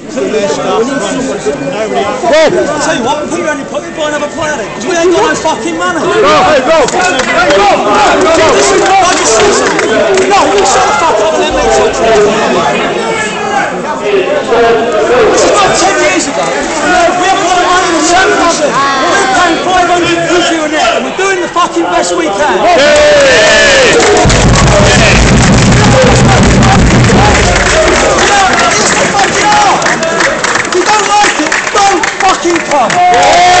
Rob! I'll tell you what, put your only pocket, buy another player then. 'cause we ain't got no fucking money. Go, hey, go! Hey, go! This is like a season. No, you shut the fuck up and let me talk to you. This is like 10 years ago. We haven't got the money in the. We're paying 500 quid here and and we're doing the fucking best we can. Yeah, keeper.